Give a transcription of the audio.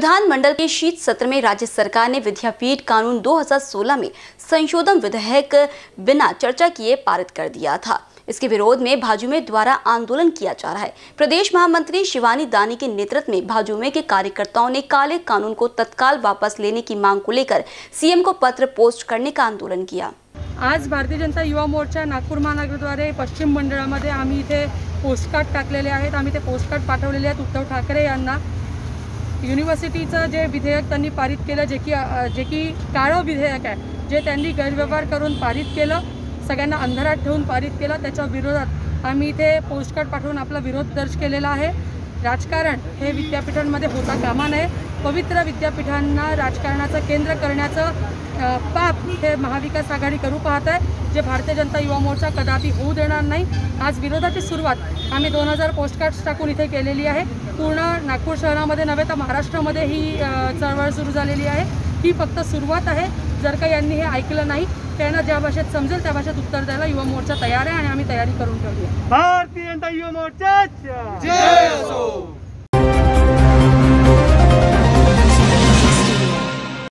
विधानमंडल के शीत सत्र में राज्य सरकार ने विद्यापीठ कानून 2016 में संशोधन विधेयक बिना चर्चा किए पारित कर दिया था। इसके विरोध में भाजयुमे द्वारा आंदोलन किया जा रहा है। प्रदेश महामंत्री शिवानी दानी के नेतृत्व में भाजयुमे के कार्यकर्ताओं ने काले कानून को तत्काल वापस लेने की मांग को लेकर सीएम को पत्र पोस्ट करने का आंदोलन किया। आज भारतीय जनता युवा मोर्चा नागपूर महानगरद्वारे पश्चिम मंडळामध्ये आम्ही इथे पोस्टकार्ड टाकलेले आहेत. आम्ही उद्धव ठाकरे युनिव्हर्सिटीचं जे विधेयक त्यांनी पारित केलं जे की जे की काळं विधेयक आहे जे त्यांनी गैरव्यवहार करून पारित केलं सगळ्यांना अंधारात ठेवून पारित केलं त्याच्या विरोधात आम्ही इथे पोस्टकार्ड पाठवून आपला विरोध दर्ज केलेला आहे. राजकारण हे विद्यापीठांमध्ये होता कामा नये. पवित्र विद्यापीठांना राजकारणाचं केंद्र करण्याचं पाप हे महाविकास आघाडी करू पाहत आहे. जे भारतीय जनता युवा मोर्चा कदापि होऊ देणार नाही. आज विरोधाची सुरुवात आम्ही दोन हजार पोस्टकार्ड्स टाकून इथे केलेली आहे. पूर्ण नागपूर शहरामध्ये नव्हे तर महाराष्ट्रामध्ये ही चळवळ सुरू झालेली आहे. ही फक्त सुरुवात आहे. जर का यांनी हे ऐकलं नाही त्यांना ज्या भाषेत समजेल त्या भाषेत उत्तर द्यायला युवा मोर्चा तयार आहे आणि आम्ही तयारी करून ठेवली आहे. भारतीय जनता युवा मोर्चाच्या